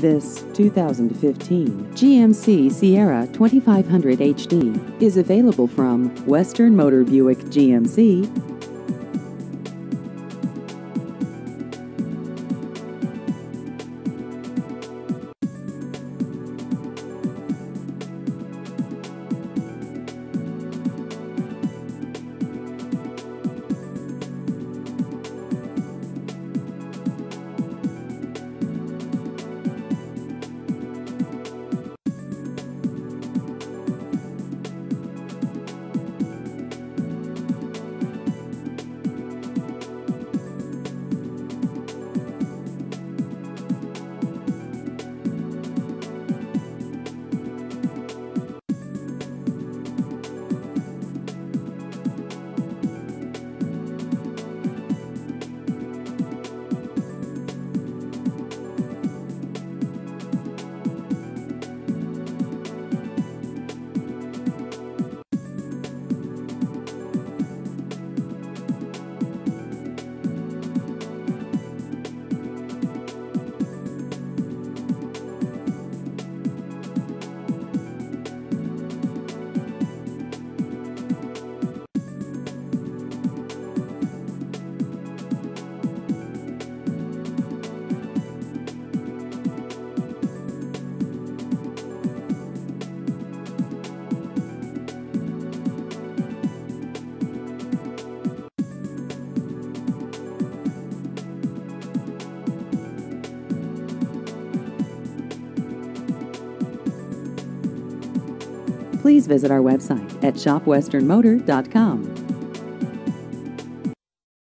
This 2015 GMC Sierra 2500 HD is available from Western Motor Buick GMC. Please visit our website at shopwesternmotor.com.